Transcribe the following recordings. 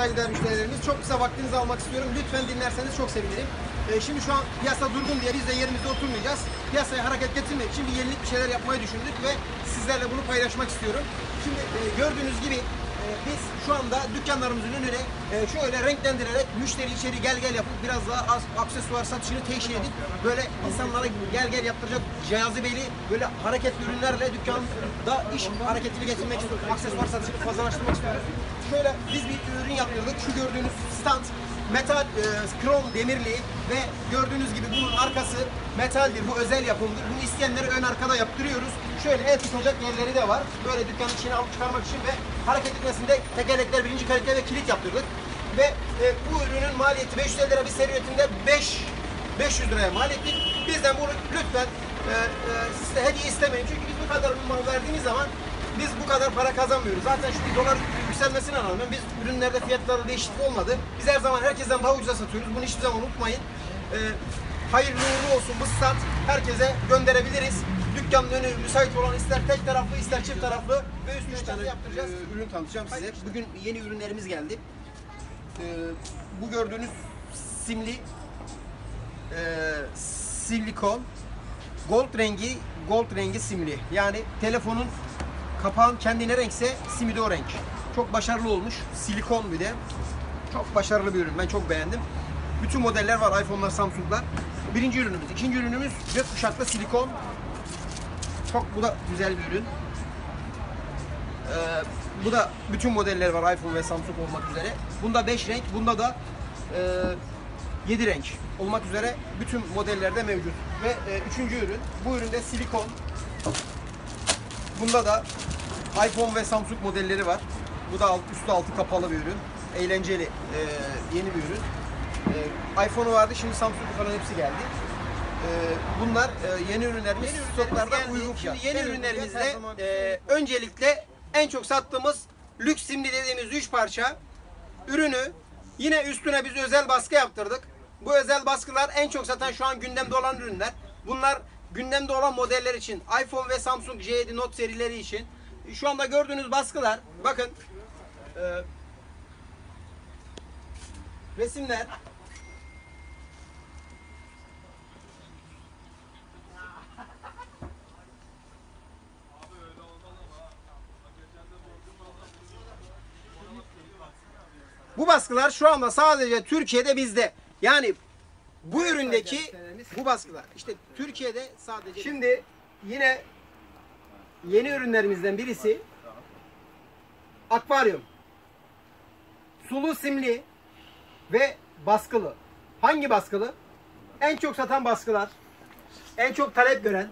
Saygıdeğer müşterilerimiz çok kısa vaktinizi almak istiyorum. Lütfen dinlerseniz çok sevinirim. Ee, şimdi şu an piyasa durgun diye biz de yerimizde oturmayacağız. Piyasaya hareket getirmek için bir yenilik bir şeyler yapmayı düşündük ve sizlerle bunu paylaşmak istiyorum. Şimdi e, gördüğünüz gibi e, biz şu anda dükkanlarımızın önüne e, şöyle renklendirerek müşteri içeri gel gel yapıp biraz daha az aksesuar satışını teşhir edip böyle insanlara gel gel yaptıracak cazibeli böyle hareketli ürünlerle dükkanda iş hareketini getirmek istiyoruz. Aksesuar satışını fazlalaştırmak istiyoruz. Şöyle biz bir ürün yaptırdık. Şu gördüğünüz stand metal, e, krom demirli ve gördüğünüz gibi bunun arkası metaldir. Bu özel yapımdır. Bunu isteyenlere ön arkada yaptırıyoruz. Şöyle el tutacak yerleri de var. Böyle dükkanın içine alıp çıkarmak için ve hareket etmesinde tekerlekler birinci kalite ve kilit yaptırdık. Ve e, bu ürünün maliyeti 550 lira bir seri üretimde 5 500 liraya mal ettik. Bizden bunu lütfen e, e, siz de hediye istemeyin. Çünkü biz bu kadar mal verdiğimiz zaman biz bu kadar para kazanmıyoruz. Zaten şu dolar yükselmesine rağmen biz ürünlerde fiyatlarda değişiklik olmadı. Biz her zaman herkesten daha ucuza satıyoruz. Bunu hiçbir zaman unutmayın. Ee, hayırlı uğurlu olsun bu stat. Herkese gönderebiliriz. Dükkanın önü müsait olan ister tek taraflı ister çift taraflı ve üst üç tane yaptıracağız. ürün tanıtacağım size. Bugün yeni ürünlerimiz geldi. Ee, bu gördüğünüz simli e, silikon gold rengi gold rengi simli. Yani telefonun kapağın kendine renkse simi de o renk. Çok başarılı olmuş. Silikon bir de. Çok başarılı bir ürün. Ben çok beğendim. Bütün modeller var. iPhone'lar, Samsung'lar. Birinci ürünümüz. ikinci ürünümüz jet kuşaklı silikon. Çok bu da güzel bir ürün. Ee, bu da bütün modeller var iPhone ve Samsung olmak üzere. Bunda 5 renk, bunda da e, 7 renk olmak üzere bütün modellerde mevcut. Ve e, üçüncü ürün, bu üründe silikon. Bunda da iPhone ve Samsung modelleri var. Bu da alt, üstü altı kapalı bir ürün. Eğlenceli e, yeni bir ürün. E, iPhone'u vardı, şimdi Samsung falan hepsi geldi. E, bunlar e, yeni ürünlerimiz. Yeni stoklarda uygun fiyat. Şimdi yeni ürünlerimizde e, öncelikle en çok sattığımız lüks simli dediğimiz 3 parça ürünü yine üstüne biz özel baskı yaptırdık. Bu özel baskılar en çok satan şu an gündemde olan ürünler. Bunlar gündemde olan modeller için iPhone ve Samsung J7 Note serileri için. Şu anda gördüğünüz baskılar bakın e, resimler Bu baskılar şu anda sadece Türkiye'de bizde. Yani bu üründeki bu baskılar işte Türkiye'de sadece Şimdi yine yeni ürünlerimizden birisi akvaryum. Sulu simli ve baskılı. Hangi baskılı? En çok satan baskılar. En çok talep gören.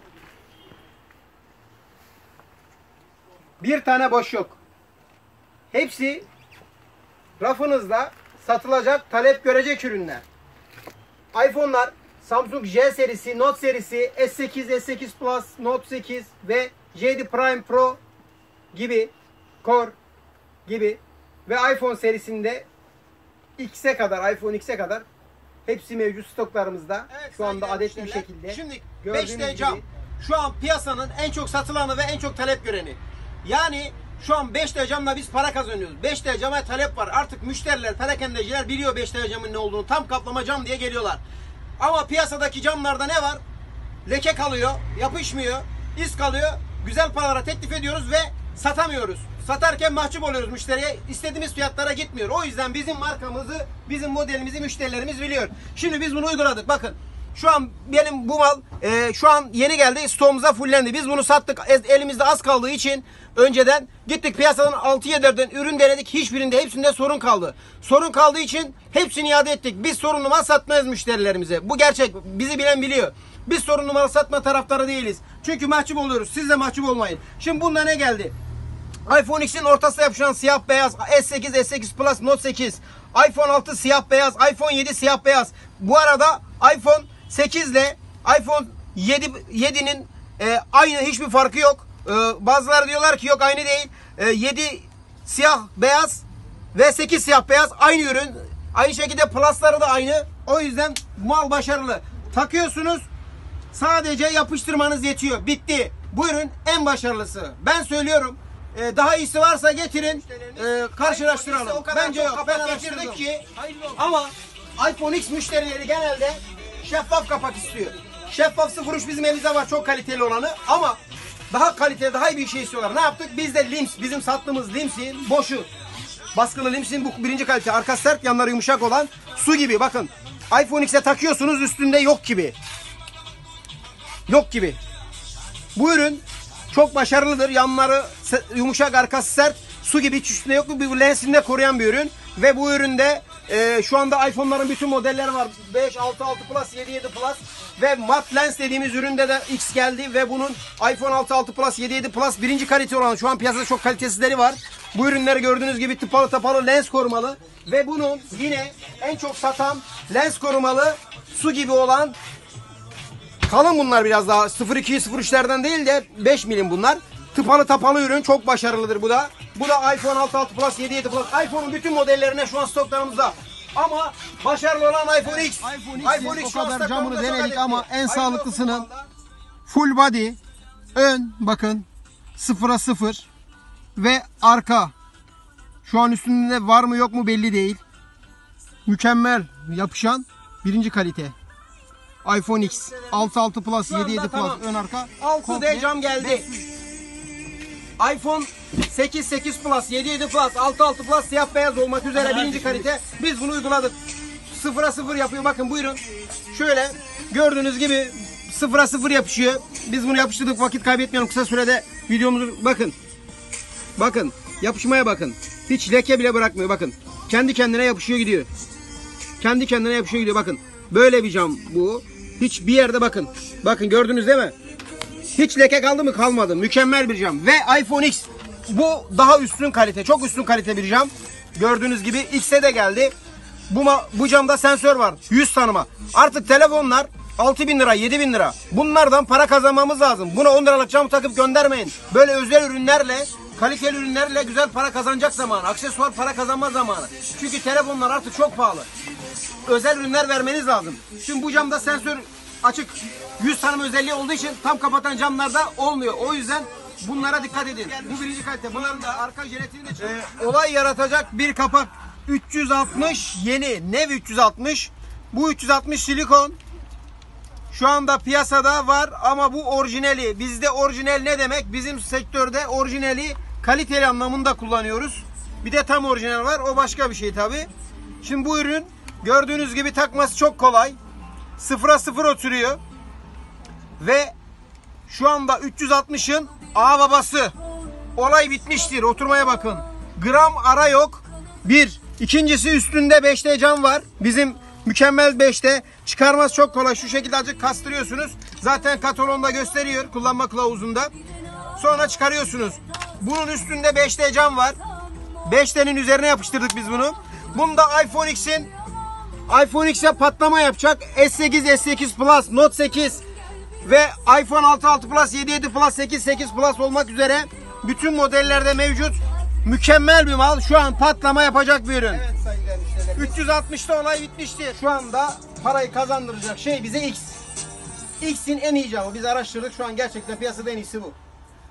Bir tane boş yok. Hepsi rafınızda satılacak, talep görecek ürünler. iPhone'lar Samsung J serisi, Note serisi, S8, S8 Plus, Note 8 ve J7 Prime Pro gibi Core gibi ve iPhone serisinde X'e kadar, iPhone X'e kadar hepsi mevcut stoklarımızda. Şu anda adetli bir şekilde. Şimdi Gördüğünüz 5D gibi- cam şu an piyasanın en çok satılanı ve en çok talep göreni. Yani şu an 5D camla biz para kazanıyoruz. 5D cama talep var. Artık müşteriler, perakendeciler biliyor 5D camın ne olduğunu. Tam kaplama cam diye geliyorlar. Ama piyasadaki camlarda ne var? Leke kalıyor, yapışmıyor, iz kalıyor. Güzel paralara teklif ediyoruz ve satamıyoruz. Satarken mahcup oluyoruz müşteriye. istediğimiz fiyatlara gitmiyor. O yüzden bizim markamızı, bizim modelimizi müşterilerimiz biliyor. Şimdi biz bunu uyguladık. Bakın şu an benim bu mal e, şu an yeni geldi. Stoğumuza fullendi. Biz bunu sattık. Elimizde az kaldığı için önceden gittik piyasadan 6-7'lerden ürün denedik. Hiçbirinde hepsinde sorun kaldı. Sorun kaldığı için hepsini iade ettik. Biz sorunlu mal satmayız müşterilerimize. Bu gerçek. Bizi bilen biliyor. Biz sorunlu mal satma taraftarı değiliz. Çünkü mahcup oluyoruz. Siz de mahcup olmayın. Şimdi bunda ne geldi? iPhone X'in ortasında yapışan siyah beyaz S8, S8 Plus, Note 8, iPhone 6 siyah beyaz, iPhone 7 siyah beyaz. Bu arada iPhone 8 ile iPhone 7 7'nin e, aynı hiçbir farkı yok. E, bazıları diyorlar ki yok aynı değil. E, 7 siyah beyaz ve 8 siyah beyaz aynı ürün. Aynı şekilde Plus'ları da aynı. O yüzden mal başarılı. Takıyorsunuz Sadece yapıştırmanız yetiyor. Bitti. Bu ürün en başarılısı. Ben söylüyorum. E, daha iyisi varsa getirin. E, karşılaştıralım. Bence yok. Ben araştırdım ki ama iPhone X müşterileri genelde şeffaf kapak istiyor. Şeffaf 03 bizim elimizde var çok kaliteli olanı ama daha kaliteli daha iyi bir şey istiyorlar. Ne yaptık? Biz de Lims bizim sattığımız Lims'in boşu. Baskılı Lims'in bu birinci kalite. Arka sert yanları yumuşak olan su gibi bakın. iPhone X'e takıyorsunuz üstünde yok gibi. Yok gibi. Bu ürün çok başarılıdır. Yanları yumuşak, arkası sert. Su gibi hiç üstünde yok. Bu lensini de koruyan bir ürün. Ve bu üründe e, şu anda iPhone'ların bütün modelleri var. 5, 6, 6 Plus, 7, 7 Plus. Ve mat lens dediğimiz üründe de X geldi. Ve bunun iPhone 6, 6 Plus, 7, 7 Plus birinci kalite olan şu an piyasada çok kalitesizleri var. Bu ürünleri gördüğünüz gibi tıpalı tapalı lens korumalı. Ve bunun yine en çok satan lens korumalı su gibi olan Kalın bunlar biraz daha 02 03'lerden değil de 5 milim bunlar. Tıpalı tapalı ürün çok başarılıdır bu da. Bu da iPhone 6 6 Plus 7 7 Plus. iPhone'un bütün modellerine şu an stoklarımızda. Ama başarılı olan iPhone X. iPhone X'in şu o an kadar camını denedik ama en sağlıklısının full body ön bakın sıfıra sıfır ve arka şu an üstünde var mı yok mu belli değil. Mükemmel yapışan birinci kalite. iPhone X 6 6 Plus Şu anda 7 7 Plus tamam. ön arka 6D komple cam geldi. iPhone 8 8 Plus 7 7 Plus 6 6 Plus siyah beyaz olmak üzere birinci kalite. Biz bunu uyguladık. Sıfıra sıfır yapıyor. Bakın buyurun. Şöyle gördüğünüz gibi sıfıra sıfır yapışıyor. Biz bunu yapıştırdık. Vakit kaybetmeyelim. Kısa sürede videomuzu bakın. Bakın. Yapışmaya bakın. Hiç leke bile bırakmıyor. Bakın. Kendi kendine yapışıyor gidiyor. Kendi kendine yapışıyor gidiyor. Bakın. Böyle bir cam bu. Hiç bir yerde bakın. Bakın gördünüz değil mi? Hiç leke kaldı mı? Kalmadı. Mükemmel bir cam. Ve iPhone X. Bu daha üstün kalite. Çok üstün kalite bir cam. Gördüğünüz gibi X'e de geldi. Bu, bu camda sensör var. Yüz tanıma. Artık telefonlar 6000 lira, 7000 lira. Bunlardan para kazanmamız lazım. Buna 10 liralık cam takıp göndermeyin. Böyle özel ürünlerle, kaliteli ürünlerle güzel para kazanacak zaman. Aksesuar para kazanma zamanı. Çünkü telefonlar artık çok pahalı özel ürünler vermeniz lazım. Şimdi bu camda sensör açık yüz tanıma özelliği olduğu için tam kapatan camlarda olmuyor. O yüzden bunlara dikkat edin. Bu birinci kalite. Bunların da arka jelatini de Ee, olay yaratacak bir kapak 360 yeni Nev 360. Bu 360 silikon. Şu anda piyasada var ama bu orijinali. Bizde orijinal ne demek? Bizim sektörde orijinali kaliteli anlamında kullanıyoruz. Bir de tam orijinal var. O başka bir şey tabi. Şimdi bu ürün gördüğünüz gibi takması çok kolay. Sıfıra sıfır oturuyor. Ve şu anda 360'ın A babası. Olay bitmiştir. Oturmaya bakın. Gram ara yok. Bir. İkincisi üstünde 5'te cam var. Bizim mükemmel 5'te. Çıkarması çok kolay. Şu şekilde azıcık kastırıyorsunuz. Zaten katalonda gösteriyor kullanma kılavuzunda. Sonra çıkarıyorsunuz. Bunun üstünde 5'te cam var. 5'tenin üzerine yapıştırdık biz bunu. Bunda iPhone X'in iPhone X'e patlama yapacak. S8, S8 Plus, Note 8 ve iPhone 6, 6 Plus, 7, 7 Plus, 8, 8 Plus olmak üzere bütün modellerde mevcut. Mükemmel bir mal. Şu an patlama yapacak bir ürün. 360'ta olay bitmişti. Şu anda parayı kazandıracak şey bize X. X'in en iyi camı. Biz araştırdık. Şu an gerçekten piyasada en iyisi bu.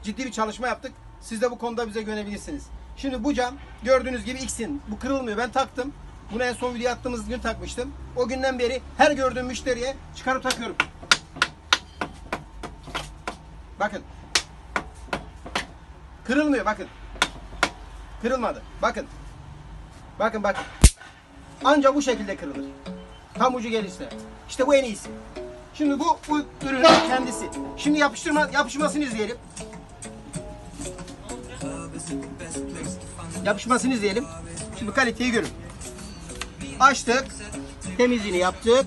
Ciddi bir çalışma yaptık. Siz de bu konuda bize güvenebilirsiniz. Şimdi bu cam gördüğünüz gibi X'in. Bu kırılmıyor. Ben taktım. Bunu en son video attığımız gün takmıştım. O günden beri her gördüğüm müşteriye çıkarıp takıyorum. Bakın. Kırılmıyor bakın. Kırılmadı. Bakın. Bakın bakın. Ancak bu şekilde kırılır. Tam ucu gelirse. İşte bu en iyisi. Şimdi bu, bu ürünün kendisi. Şimdi yapıştırma, yapışmasını izleyelim. Yapışmasını izleyelim. Şimdi kaliteyi görün. Açtık. Temizliğini yaptık.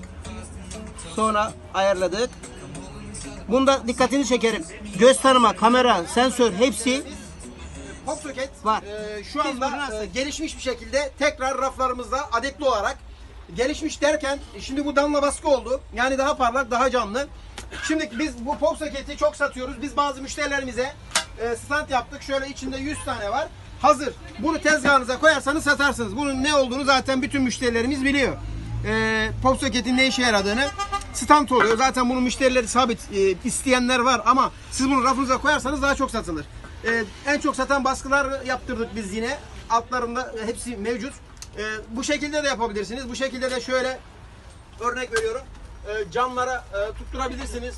Sonra ayarladık. Bunda dikkatini çekerim. Göz tanıma, kamera, sensör hepsi Pop soket Var. e, şu anda e, gelişmiş bir şekilde tekrar raflarımızda adetli olarak gelişmiş derken şimdi bu damla baskı oldu. Yani daha parlak, daha canlı. Şimdi biz bu pop soketi çok satıyoruz. Biz bazı müşterilerimize e, stand yaptık. Şöyle içinde 100 tane var. Hazır. Bunu tezgahınıza koyarsanız satarsınız. Bunun ne olduğunu zaten bütün müşterilerimiz biliyor. E, pop soketin ne işe yaradığını stand oluyor. Zaten bunun müşterileri sabit e, isteyenler var ama siz bunu rafınıza koyarsanız daha çok satılır. Ee, en çok satan baskılar yaptırdık biz yine. Altlarında e, hepsi mevcut. Ee, bu şekilde de yapabilirsiniz. Bu şekilde de şöyle örnek veriyorum. Ee, camlara e, tutturabilirsiniz.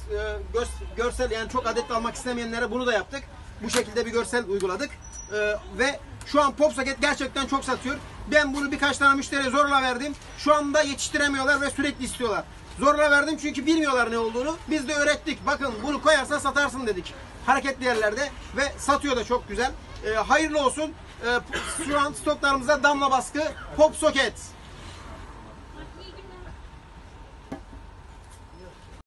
Gös- görsel yani çok adetli almak istemeyenlere bunu da yaptık. Bu şekilde bir görsel uyguladık. Ee, ve şu an pop socket gerçekten çok satıyor. Ben bunu birkaç tane müşteriye zorla verdim. Şu anda yetiştiremiyorlar ve sürekli istiyorlar. Zorla verdim çünkü bilmiyorlar ne olduğunu. Biz de öğrettik. Bakın bunu koyarsan satarsın dedik. Hareketli yerlerde ve satıyor da çok güzel. Ee, hayırlı olsun. Ee, şu an stoklarımızda damla baskı pop socket.